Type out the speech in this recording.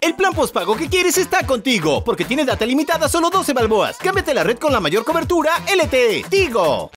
El plan postpago que quieres está contigo, porque tiene data limitada solo 12 balboas. Cámbiate la red con la mayor cobertura LTE. Tigo.